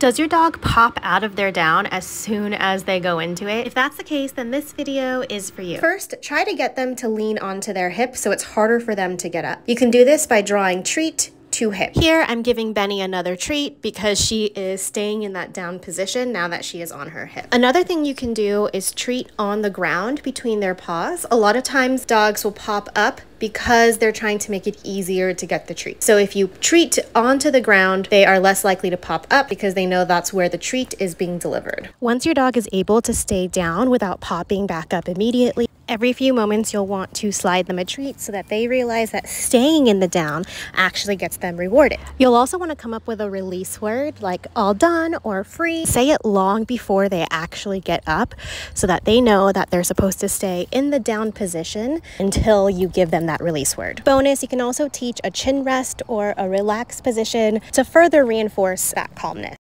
Does your dog pop out of their down as soon as they go into it? If that's the case, then this video is for you. First, try to get them to lean onto their hip so it's harder for them to get up. You can do this by drawing treat, to hip. Here, I'm giving Benny another treat because she is staying in that down position now that she is on her hip. Another thing you can do is treat on the ground between their paws. A lot of times dogs will pop up because they're trying to make it easier to get the treat. So if you treat onto the ground, they are less likely to pop up because they know that's where the treat is being delivered. Once your dog is able to stay down without popping back up immediately, Every few moments, you'll want to slide them a treat so that they realize that staying in the down actually gets them rewarded. You'll also want to come up with a release word like all done or free. Say it long before they actually get up so that they know that they're supposed to stay in the down position until you give them that release word. Bonus, you can also teach a chin rest or a relaxed position to further reinforce that calmness.